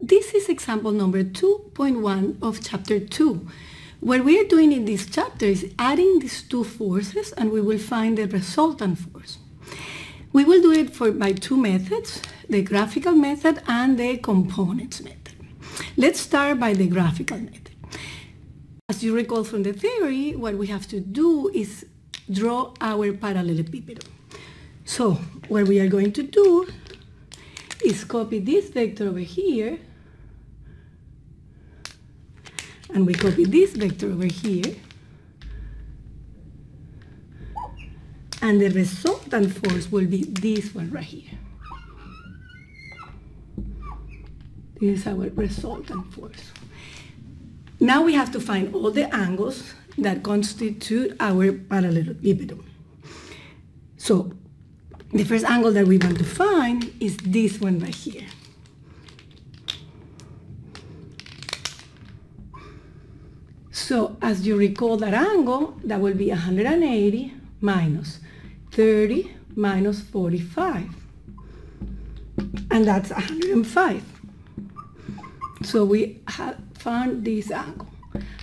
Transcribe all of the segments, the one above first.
this is example number 2.1 of chapter 2. What we are doing in this chapter is adding these two forces and we will find the resultant force. We will do it for by two methods, the graphical method and the components method. Let's start by the graphical method. As you recall from the theory, what we have to do is draw our parallelepiped. So what we are going to do is copy this vector over here and we copy this vector over here and the resultant force will be this one right here. This is our resultant force. Now we have to find all the angles that constitute our parallelepipedum. So the first angle that we want to find is this one right here. So as you recall that angle, that will be 180 minus 30 minus 45. And that's 105. So we have found this angle.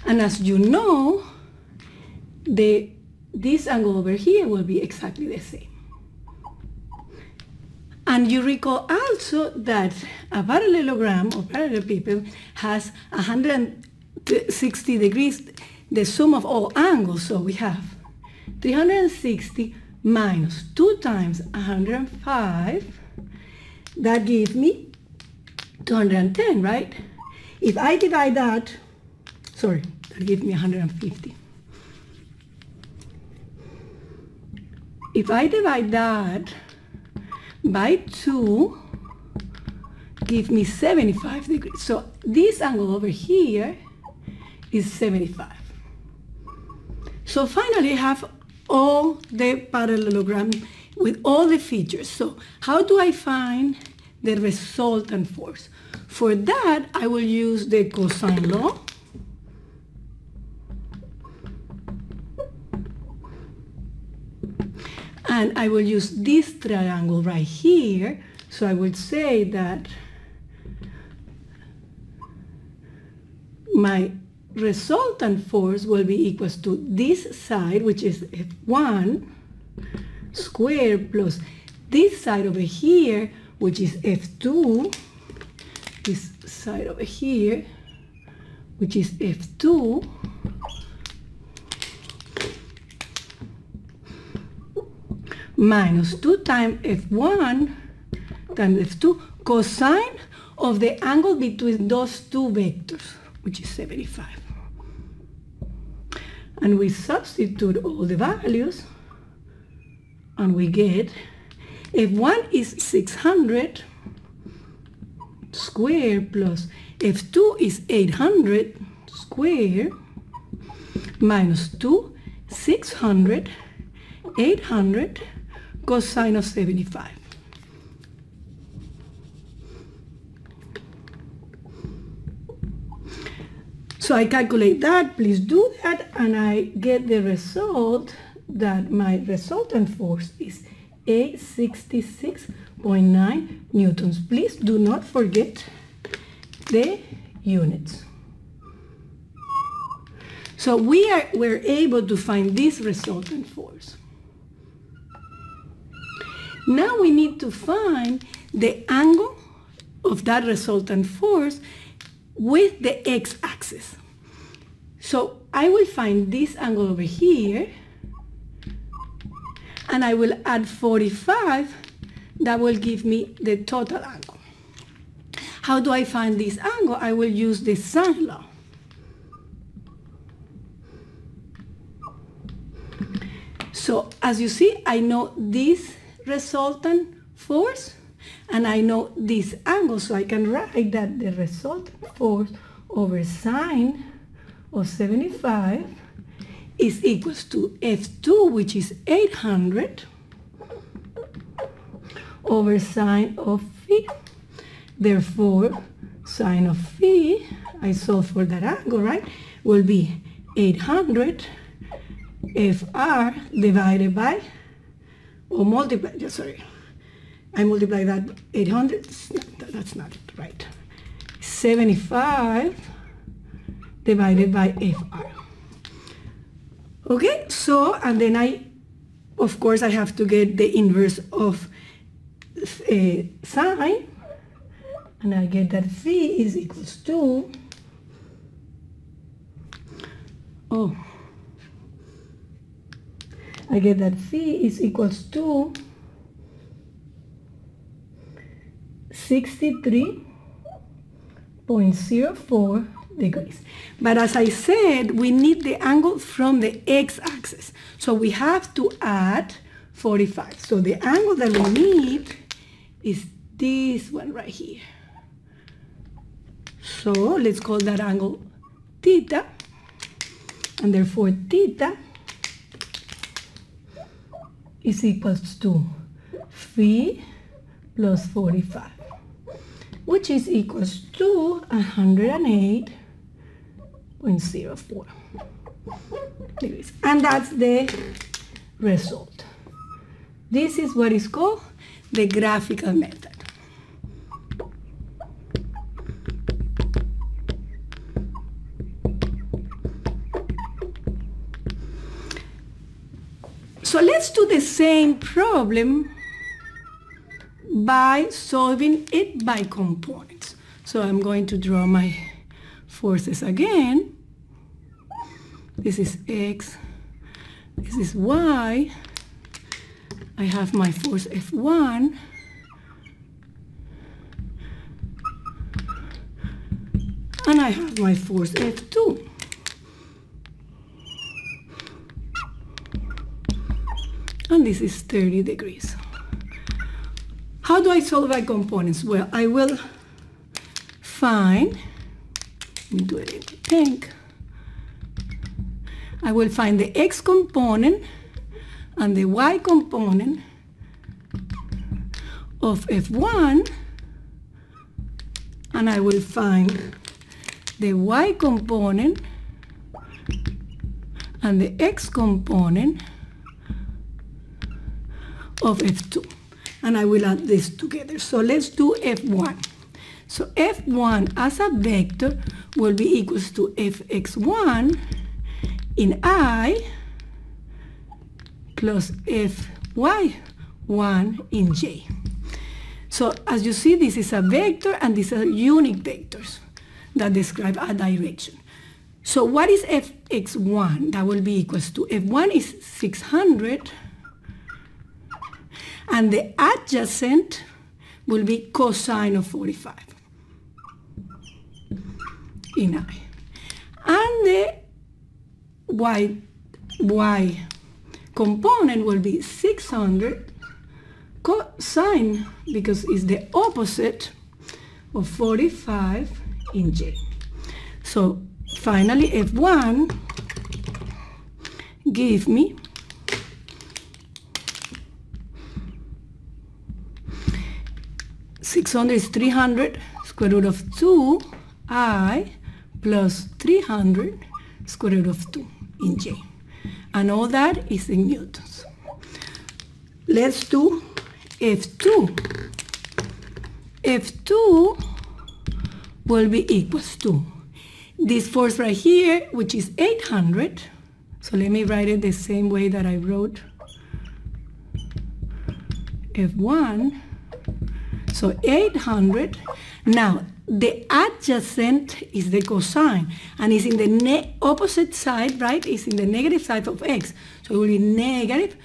And as you know, the, this angle over here will be exactly the same. And you recall also that a parallelogram or parallelepiped has 160 degrees, the sum of all angles. So we have 360 minus 2 times 105, that gives me 210, right? If I divide that, sorry, that gives me 150. If I divide that by 2, give me 75 degrees. So this angle over here is 75. So finally I have all the parallelogram with all the features. So how do I find the resultant force? For that, I will use the cosine law. And I will use this triangle right here. So I would say that my resultant force will be equals to this side, which is F1 squared plus this side over here, which is F2, this side over here, which is F2, minus 2 times F1 times F2 cosine of the angle between those two vectors, which is 75 and we substitute all the values and we get f1 is 600 square plus f2 is 800 square minus 2 600 800 cosine of 75 So I calculate that, please do that, and I get the result that my resultant force is 866.9 newtons. Please do not forget the units. So we are we're able to find this resultant force. Now we need to find the angle of that resultant force with the x-axis. So I will find this angle over here and I will add 45 that will give me the total angle. How do I find this angle? I will use the sine law. So as you see, I know this resultant force and I know this angle, so I can write that the resultant force over sine of 75 is equals to F2, which is 800, over sine of phi. Therefore, sine of phi, I solve for that angle, right, will be 800 FR divided by, or multiply, sorry, I multiply that 800, that's not right. 75 divided by FR. Okay, so, and then I, of course, I have to get the inverse of uh, sine, and I get that phi is equals to, oh, I get that phi is equals to 63.04 degrees. But as I said, we need the angle from the x-axis. So we have to add 45. So the angle that we need is this one right here. So let's call that angle theta. And therefore theta is equals to phi plus 45, which is equals to 108.04 degrees. And that's the result. This is what is called the graphical method. So let's do the same problem by solving it by components. So I'm going to draw my forces again. This is X, this is Y. I have my force F1. And I have my force F2. And this is 30 degrees. How do I solve by components? Well, I will find, let me do it in tank. I will find the x component and the y component of F1 and I will find the y component and the x component of F2 and I will add this together. So let's do F1. So F1 as a vector will be equals to Fx1 in I plus Fy1 in J. So as you see, this is a vector and these are unit vectors that describe a direction. So what is Fx1? That will be equals to, F1 is 600 and the adjacent will be cosine of 45 in I. And the y, y component will be 600 cosine because it's the opposite of 45 in J. So finally F1 give me Six hundred is three hundred square root of two i plus three hundred square root of two in j and all that is in newtons. Let's do F2. F2 will be equals to this force right here, which is 800. So let me write it the same way that I wrote F1. So 800. Now, the adjacent is the cosine and it's in the opposite side, right? It's in the negative side of x. So it will be negative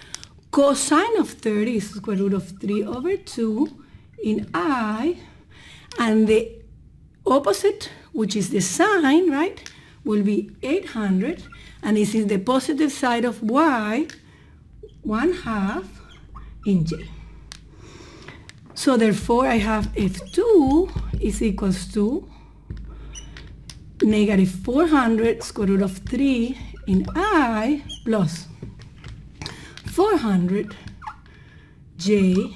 cosine of 30 is square root of 3 over 2 in i and the opposite, which is the sine, right, will be 800 and it's in the positive side of y, 1 half in j. So therefore I have F2 is equals to negative 400 square root of 3 in I plus 400 J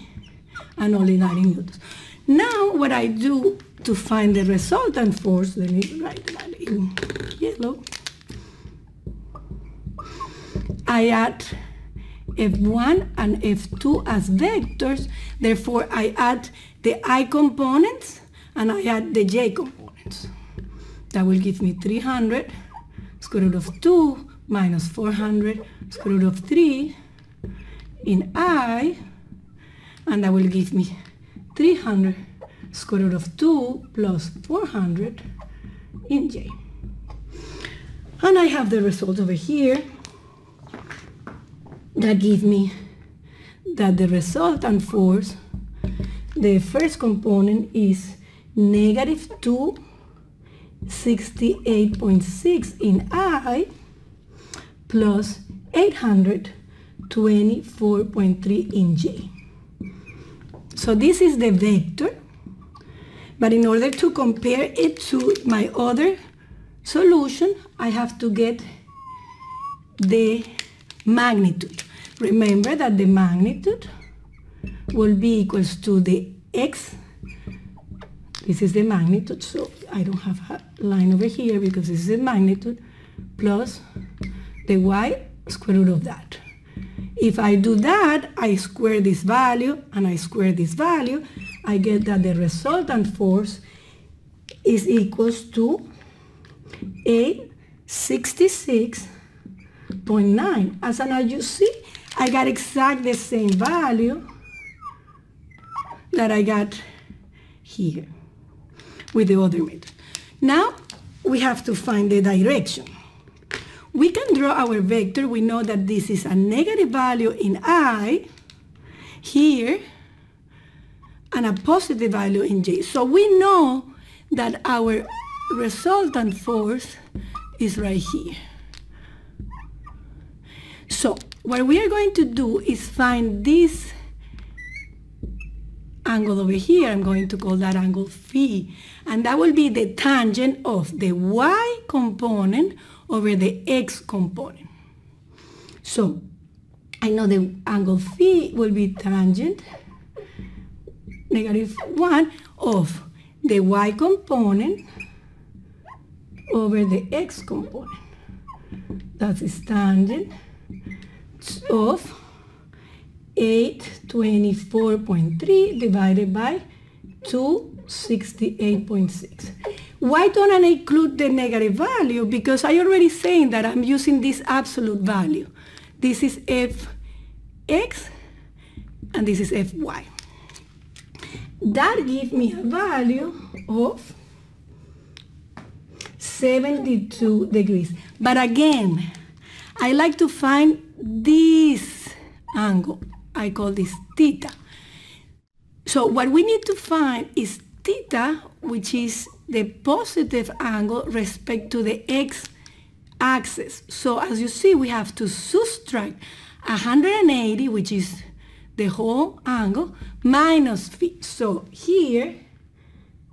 and only 90 newtons. Now what I do to find the resultant force, let me write that in yellow. I add F1 and F2 as vectors. Therefore, I add the I components and I add the J components. That will give me 300 square root of 2 minus 400 square root of 3 in i, and that will give me 300 square root of 2 plus 400 in j. And I have the result over here that give me that the resultant force, the first component is negative 268.6 in I plus 824.3 in J. So this is the vector, but in order to compare it to my other solution, I have to get the magnitude. Remember that the magnitude will be equals to the x. This is the magnitude, so I don't have a line over here because this is the magnitude plus the y square root of that. If I do that, I square this value and I square this value, I get that the resultant force is equals to 866.9. As now you see, I got exactly the same value that I got here with the other method. Now we have to find the direction. We can draw our vector. We know that this is a negative value in i here and a positive value in j. So we know that our resultant force is right here. So what we are going to do is find this angle over here. I'm going to call that angle phi. And that will be the tangent of the y component over the x component. So I know the angle phi will be tangent negative 1 of the y component over the x component. That is tangent of 824.3 divided by 268.6. Why don't I include the negative value? Because I already saying that I'm using this absolute value. This is fx and this is fy. That gives me a value of 72 degrees. But again, I like to find this angle. I call this theta. So what we need to find is theta, which is the positive angle respect to the x-axis. So as you see, we have to subtract 180, which is the whole angle, minus phi. So here,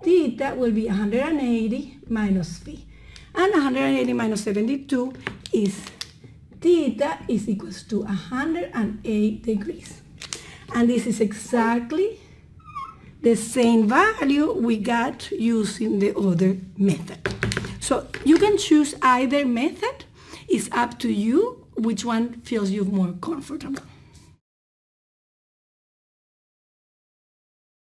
theta will be 180 minus phi. And 180 minus 72 is theta is equals to 108 degrees. And this is exactly the same value we got using the other method. So you can choose either method. It's up to you which one feels you more comfortable.